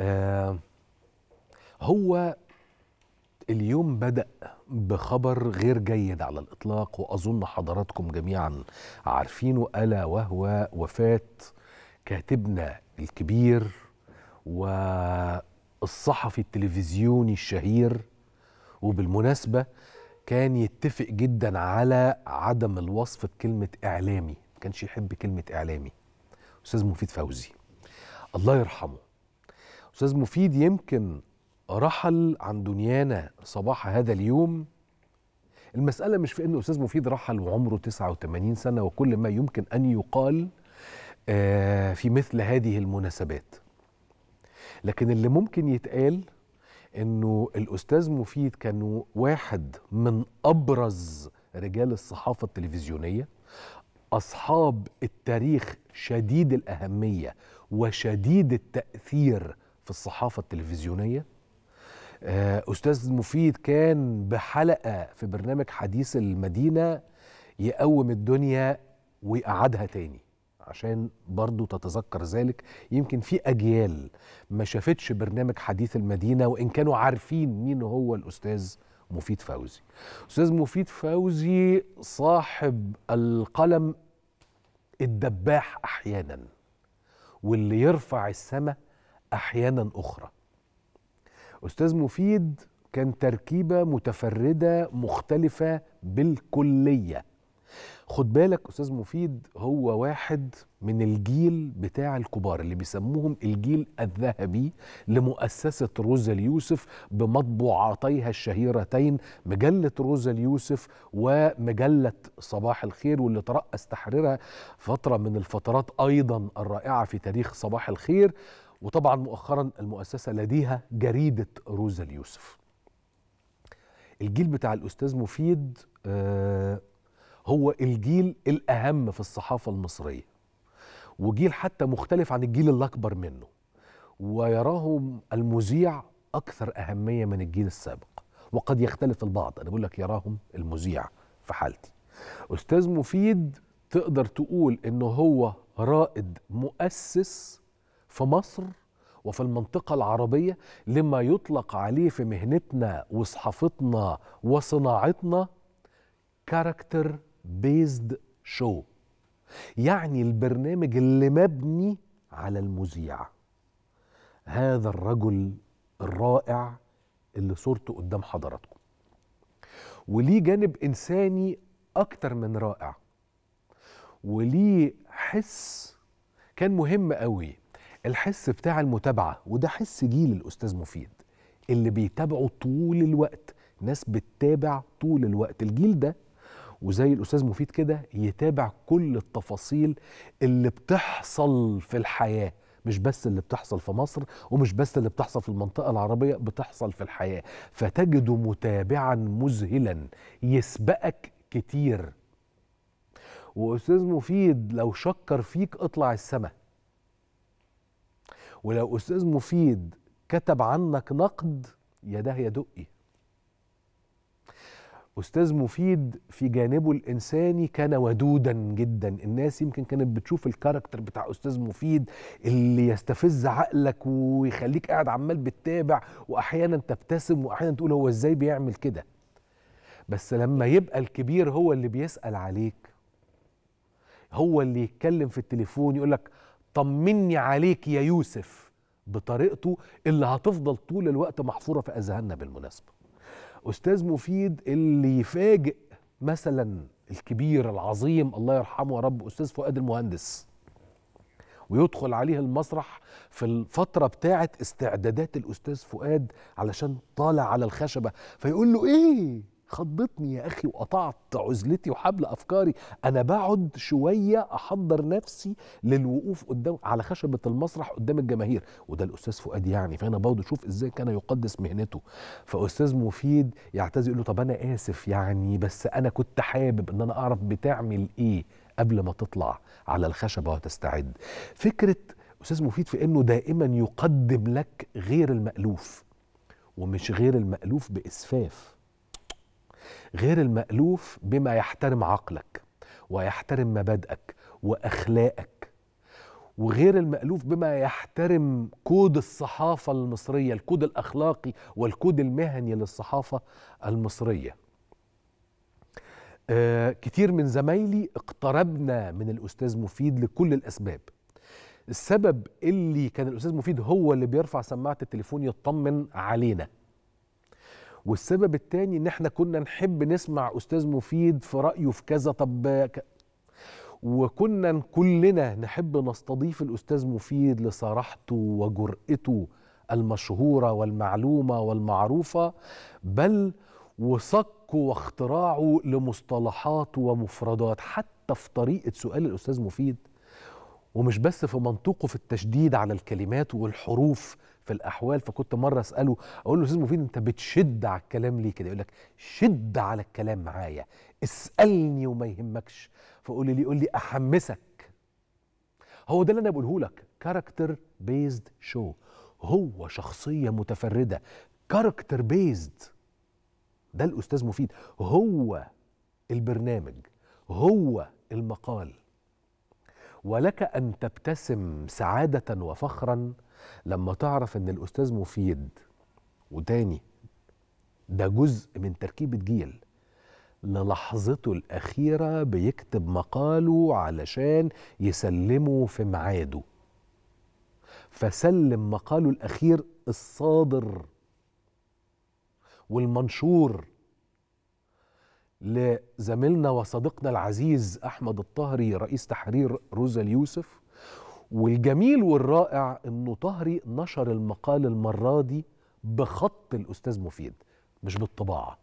آه هو اليوم بدأ بخبر غير جيد على الإطلاق وأظن حضراتكم جميعا عارفينه ألا وهو وفاة كاتبنا الكبير والصحفي التلفزيوني الشهير وبالمناسبة كان يتفق جدا على عدم الوصف بكلمة إعلامي ما كانش يحب كلمة إعلامي. أستاذ مفيد فوزي الله يرحمه أستاذ مفيد يمكن رحل عن دنيانا صباح هذا اليوم. المسألة مش في أن أستاذ مفيد رحل وعمره 89 سنة وكل ما يمكن أن يقال آه، في مثل هذه المناسبات. لكن اللي ممكن يتقال إنه الأستاذ مفيد كان واحد من أبرز رجال الصحافة التلفزيونية أصحاب التاريخ شديد الأهمية وشديد التأثير في الصحافة التلفزيونية. آه، أستاذ مفيد كان بحلقة في برنامج حديث المدينة يقوم الدنيا ويقعدها تاني. عشان برضو تتذكر ذلك يمكن في أجيال ما شافتش برنامج حديث المدينة وإن كانوا عارفين مين هو الأستاذ مفيد فوزي. أستاذ مفيد فوزي صاحب القلم الدباح أحيانا واللي يرفع السماء أحيانا أخرى. أستاذ مفيد كان تركيبة متفردة مختلفة بالكلية. خد بالك أستاذ مفيد هو واحد من الجيل بتاع الكبار اللي بيسموهم الجيل الذهبي لمؤسسة روزا اليوسف بمطبوعاتيها الشهيرتين مجلة روزا اليوسف ومجلة صباح الخير واللي ترأس تحريرها فترة من الفترات أيضا الرائعة في تاريخ صباح الخير. وطبعا مؤخرا المؤسسة لديها جريدة روزا اليوسف. الجيل بتاع الأستاذ مفيد آه هو الجيل الأهم في الصحافة المصرية وجيل حتى مختلف عن الجيل الأكبر منه ويراه المذيع أكثر أهمية من الجيل السابق وقد يختلف البعض. أنا بقول لك يراهم المذيع في حالتي. أستاذ مفيد تقدر تقول إنه هو رائد مؤسس في مصر وفي المنطقة العربية لما يطلق عليه في مهنتنا وصحافتنا وصناعتنا character based show يعني البرنامج اللي مبني على المذيع. هذا الرجل الرائع اللي صورته قدام حضراتكم. وليه جانب إنساني أكتر من رائع. وليه حس كان مهم قوي. الحس بتاع المتابعة وده حس جيل الأستاذ مفيد اللي بيتابعوا طول الوقت ناس بتتابع طول الوقت الجيل ده وزي الأستاذ مفيد كده يتابع كل التفاصيل اللي بتحصل في الحياة مش بس اللي بتحصل في مصر ومش بس اللي بتحصل في المنطقة العربية بتحصل في الحياة. فتجده متابعا مذهلا يسبقك كتير. وأستاذ مفيد لو شكر فيك اطلع السما. ولو أستاذ مفيد كتب عنك نقد يا ده يا دقي أستاذ مفيد في جانبه الإنساني كان ودودا جدا. الناس يمكن كانت بتشوف الكاركتر بتاع أستاذ مفيد اللي يستفز عقلك ويخليك قاعد عمال بتتابع وأحيانا تبتسم وأحيانا تقول هو إزاي بيعمل كده. بس لما يبقى الكبير هو اللي بيسأل عليك. هو اللي يتكلم في التليفون يقول لك طمني عليك يا يوسف بطريقته اللي هتفضل طول الوقت محفورة في أذهاننا بالمناسبة. أستاذ مفيد اللي يفاجئ مثلا الكبير العظيم الله يرحمه يا رب أستاذ فؤاد المهندس ويدخل عليه المسرح في الفترة بتاعة استعدادات الأستاذ فؤاد علشان طالع على الخشبة فيقول له إيه؟ خضتني يا أخي وقطعت عزلتي وحبل أفكاري. أنا بقعد شوية أحضر نفسي للوقوف قدام على خشبة المسرح قدام الجماهير. وده الأستاذ فؤاد يعني فأنا برضه شوف إزاي كان يقدس مهنته. فأستاذ مفيد يعتذر يقول له طب أنا آسف يعني بس أنا كنت حابب إن أنا أعرف بتعمل إيه قبل ما تطلع على الخشبة وتستعد. فكرة أستاذ مفيد في إنه دائما يقدم لك غير المألوف ومش غير المألوف بإسفاف. غير المألوف بما يحترم عقلك ويحترم مبادئك وأخلاقك. وغير المألوف بما يحترم كود الصحافة المصرية الكود الأخلاقي والكود المهني للصحافة المصرية. آه كتير من زمايلي اقتربنا من الأستاذ مفيد لكل الأسباب. السبب اللي كان الأستاذ مفيد هو اللي بيرفع سماعة التليفون يطمن علينا. والسبب التاني إن إحنا كنا نحب نسمع أستاذ مفيد في رأيه في كذا طب. وكنا كلنا نحب نستضيف الأستاذ مفيد لصراحته وجرأته المشهورة والمعلومة والمعروفة بل وصكه واختراعه لمصطلحات ومفردات حتى في طريقة سؤال الأستاذ مفيد ومش بس في منطقه في التشديد على الكلمات والحروف في الأحوال فكنت مرة أسأله أقول له أستاذ مفيد أنت بتشد على الكلام ليه كده؟ يقول لك شد على الكلام معايا اسألني وما يهمكش. فقول لي يقول لي أحمسك. هو ده اللي أنا بقوله لك character based show هو شخصية متفردة character based ده الأستاذ مفيد هو البرنامج هو المقال. ولك أن تبتسم سعادة وفخرا لما تعرف أن الأستاذ مفيد. وتاني ده جزء من تركيبه جيل للحظته الأخيرة بيكتب مقاله علشان يسلمه في ميعاده. فسلم مقاله الأخير الصادر والمنشور لزميلنا وصديقنا العزيز أحمد الطهري رئيس تحرير روزا اليوسف. والجميل والرائع إنه طهري نشر المقال المرة دي بخط الأستاذ مفيد مش بالطباعة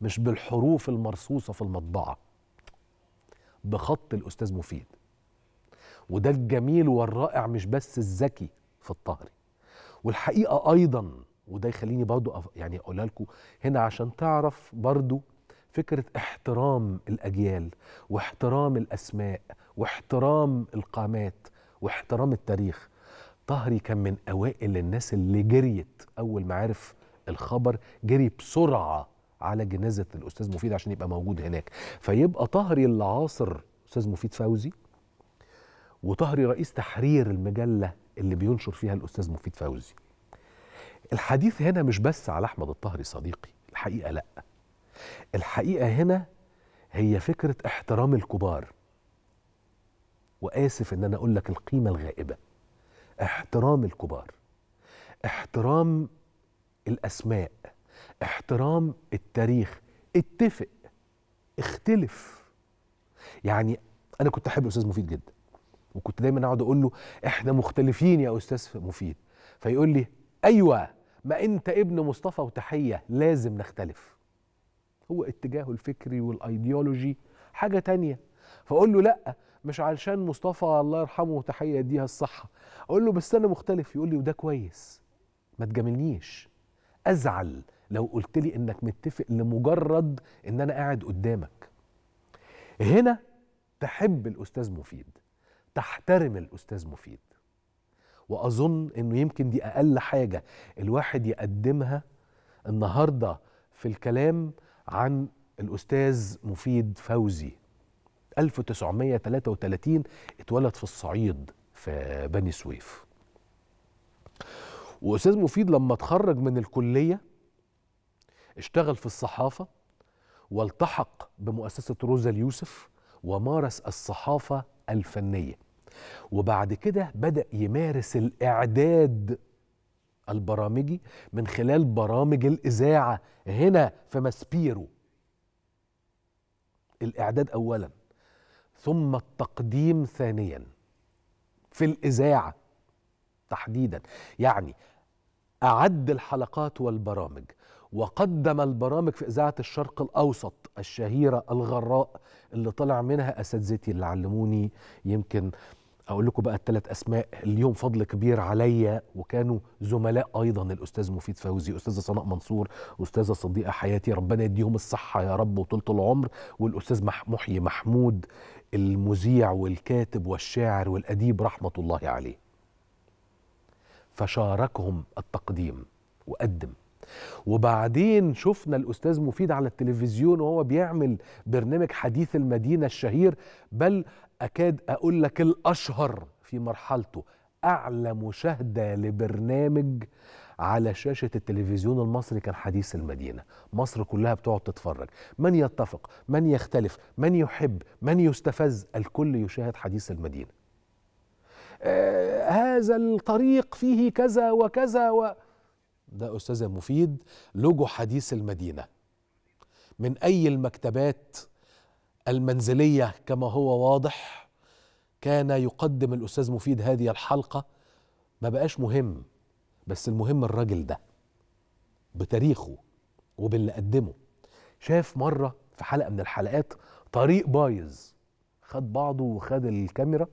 مش بالحروف المرصوصة في المطبعة بخط الأستاذ مفيد. وده الجميل والرائع مش بس الذكي في الطهري والحقيقة أيضا وده يخليني برضو يعني أقولها لكم هنا عشان تعرف برضو فكرة احترام الأجيال واحترام الأسماء واحترام القامات واحترام التاريخ. طهري كان من أوائل الناس اللي جريت أول ما عرف الخبر جري بسرعة على جنازة الأستاذ مفيد عشان يبقى موجود هناك. فيبقى طهري اللي عاصر أستاذ مفيد فوزي وطهري رئيس تحرير المجلة اللي بينشر فيها الأستاذ مفيد فوزي. الحديث هنا مش بس على أحمد الطهري صديقي الحقيقة لأ. الحقيقة هنا هي فكرة احترام الكبار. وآسف إن أنا أقول لك القيمة الغائبة. احترام الكبار. احترام الأسماء. احترام التاريخ. اتفق. اختلف. يعني أنا كنت أحب الاستاذ مفيد جدا. وكنت دايما أقعد أقول له إحنا مختلفين يا أستاذ مفيد. فيقول لي أيوه ما انت ابن مصطفى وتحية لازم نختلف. هو اتجاهه الفكري والايديولوجي حاجة تانية. فأقول له لا مش علشان مصطفى الله يرحمه وتحية يديها الصحة. أقول له بس أنا مختلف يقول لي وده كويس. ما تجاملنيش. أزعل لو قلت لي إنك متفق لمجرد إن أنا قاعد قدامك. هنا تحب الأستاذ مفيد تحترم الأستاذ مفيد. وأظن إنه يمكن دي أقل حاجة الواحد يقدمها النهارده في الكلام عن الأستاذ مفيد فوزي. 1933 اتولد في الصعيد في بني سويف. وأستاذ مفيد لما اتخرج من الكلية اشتغل في الصحافة والتحق بمؤسسة روزا اليوسف ومارس الصحافة الفنية. وبعد كده بدأ يمارس الإعداد البرامجي من خلال برامج الإذاعة. هنا في ماسبيرو. الإعداد اولا ثم التقديم ثانيا في الإذاعة تحديدا. يعني أعد الحلقات والبرامج وقدم البرامج في إذاعة الشرق الأوسط الشهيرة الغراء اللي طلع منها أساتذتي اللي علموني يمكن أقول لكم بقى الثلاث أسماء اليوم فضل كبير عليا وكانوا زملاء أيضا الأستاذ مفيد فوزي أستاذة صناء منصور أستاذة صديقة حياتي ربنا يديهم الصحة يا رب وطولة العمر والأستاذ محيي محمود المذيع والكاتب والشاعر والأديب رحمة الله عليه. فشاركهم التقديم وقدم. وبعدين شفنا الأستاذ مفيد على التلفزيون وهو بيعمل برنامج حديث المدينة الشهير بل أكاد أقول لك الأشهر في مرحلته. اعلى مشاهده لبرنامج على شاشة التلفزيون المصري كان حديث المدينة. مصر كلها بتقعد تتفرج. من يتفق من يختلف من يحب من يستفز الكل يشاهد حديث المدينة. آه هذا الطريق فيه كذا وكذا و. ده أستاذ مفيد لوجو حديث المدينة. من أي المكتبات المنزلية كما هو واضح كان يقدم الأستاذ مفيد هذه الحلقة. ما بقاش مهم بس المهم الراجل ده بتاريخه وباللي قدمه. شاف مرة في حلقة من الحلقات طريق بايظ خد بعضه وخد الكاميرا.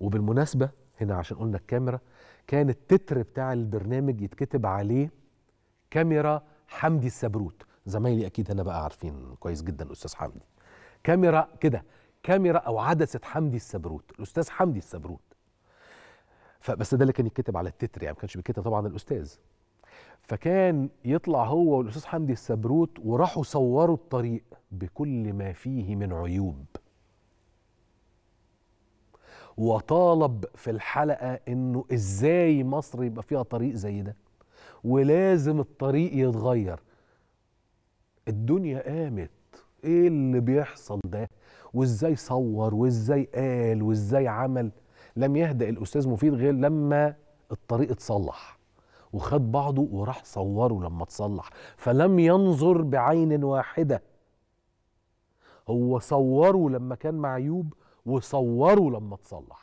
وبالمناسبة هنا عشان قلنا الكاميرا كان التتر بتاع البرنامج يتكتب عليه كاميرا حمدي السبروت. زمايلي أكيد هنا بقى عارفين كويس جدا الاستاذ حمدي. كاميرا كده كاميرا أو عدسة حمدي السبروت الأستاذ حمدي السبروت. فبس ده اللي كان يتكتب على التتر يعني ما كانش بيتكتب طبعا الأستاذ. فكان يطلع هو والأستاذ حمدي السبروت وراحوا صوروا الطريق بكل ما فيه من عيوب. وطالب في الحلقة إنه إزاي مصر يبقى فيها طريق زي ده؟ ولازم الطريق يتغير. الدنيا قامت. إيه اللي بيحصل ده؟ وإزاي صور؟ وإزاي قال؟ وإزاي عمل؟ لم يهدأ الأستاذ مفيد غير لما الطريق اتصلح. وخد بعضه وراح صوره لما اتصلح. فلم ينظر بعين واحدة. هو صوره لما كان معيوب وصوره لما اتصلح.